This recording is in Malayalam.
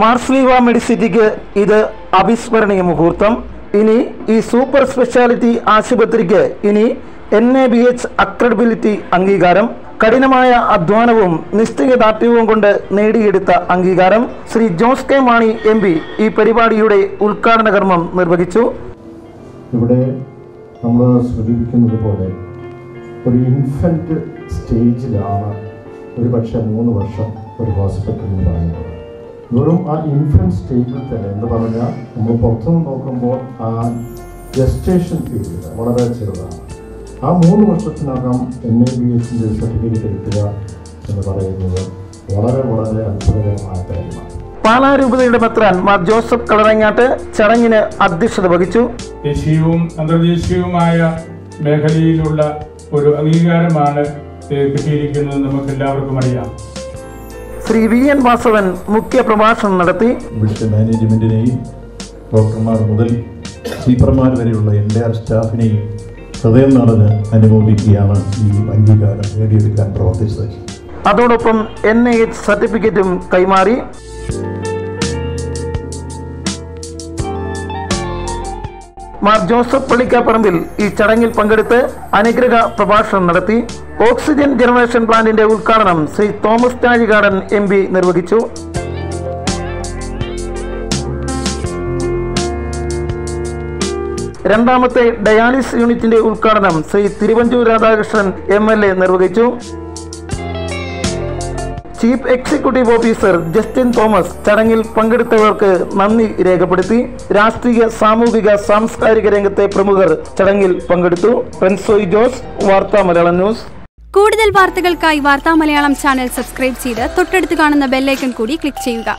മാർസ്ലീവ മെഡിസിറ്റിക്ക് ഇത് അവിസ്മരണീയ മുഹൂർത്തം. ഇനി ഈ സൂപ്പർ സ്പെഷ്യാലിറ്റി ആശുപത്രിക്ക് ഇനി N A B H accreditability അംഗീകാരം. കഠിനമായ അധ്വാനവും നിശ്ചയദാർഢ്യവും കൊണ്ട് നേടിയെടുത്ത അംഗീകാരം. Shri Jose K Mani M P ഈ പരിപാടിയുടെ ഉദ്ഘാടന കർമ്മം നിർവഹിച്ചു. ഇവിടെ നമ്മൾ സൂചിപ്പിക്കുന്നത് പോലെ ഒരു ഇൻഫന്റ് സ്റ്റേജിലാണ് ഒരു പക്ഷേ മൂന്ന് വർഷം ഒരു ഹോസ്പിറ്റലിൽ പറയുന്നത് വെറും ആ ഇൻഫന്റ് സ്റ്റേജിൽ തന്നെ എന്ന് പറഞ്ഞാൽ നമ്മൾ പുറത്തുനിന്ന് നോക്കുമ്പോൾ ആ ജസ്റ്റേഷൻ പീരീഡ് വളരെ ചെറുതാണ്. ആ മൂന്ന് വർഷത്തിനകം എൻ എ ബി എസിന്റെ സർട്ടിഫിക്കറ്റ് എടുക്കുക എന്ന് പറയുന്നത് വളരെ വളരെ അത്ഭുതകരമായ കാര്യമാണ്. പാലാരൂപതയുടെ പത്രൻ മാർ ജോസഫ് കളറങ്ങാട്ട് ചടങ്ങിന് അധ്യക്ഷത വഹിച്ചു. ദേശീയവും അന്തർദേശീയവുമായ മേഖലയിലുള്ള ഒരു അംഗീകാരമാണ് കിട്ടിയിരിക്കുന്നത് നമുക്ക് എല്ലാവർക്കും അറിയാം. ശ്രീ വി എൻ വാസവൻ മുഖ്യ പ്രഭാഷണം നടത്തി. ഇവിടുത്തെ മാനേജ്മെന്റിനെയും ഡോക്ടർമാർ മുതൽ സ്വീപ്പർമാർ വരെയുള്ള എല്ലാ സ്റ്റാഫിനെയും ഹൃദയം നടന്ന് അനുമോദിക്കുകയാണ് ഈ അംഗീകാരം നേടിയെടുക്കാൻ പ്രവർത്തിച്ചത്. അതോടൊപ്പം എൻ ഐ എച്ച് സർട്ടിഫിക്കറ്റും കൈമാറി. മാർ ജോസഫ് പള്ളിക്കാപ്പറമ്പിൽ ഈ ചടങ്ങിൽ പങ്കെടുത്ത് അനുഗ്രഹ പ്രഭാഷണം നടത്തി. ഓക്സിജൻ ജനറേഷൻ പ്ലാന്റിന്റെ ഉദ്ഘാടനം ശ്രീ തോമസ് രാജികാടൻ എം പി നിർവഹിച്ചു. രണ്ടാമത്തെ ഡയാലിസ് യൂണിറ്റിന്റെ ഉദ്ഘാടനം ശ്രീ തിരുവഞ്ചൂർ രാധാകൃഷ്ണൻ എം നിർവഹിച്ചു. Chief executive officer Justin Thomas ചടങ്ങിൽ പങ്കെടുത്തവർക്ക് നന്ദി രേഖപ്പെടുത്തി. രാഷ്ട്രീയ സാമൂഹിക സാംസ്കാരിക രംഗത്തെ പ്രമുഖർ ചടങ്ങിൽ പങ്കെടുത്തു. പ്രൻസോയ് ജോസ് വാർത്താ മലയാളം ന്യൂസ്. കൂടുതൽ വാർത്തകൾക്കായി വാർത്താ മലയാളം ചാനൽ സബ്സ്ക്രൈബ് ചെയ്ത് തൊട്ടടുത്ത് കാണുന്ന ബെല്ലൈക്കൺ കൂടി ക്ലിക്ക് ചെയ്യുക.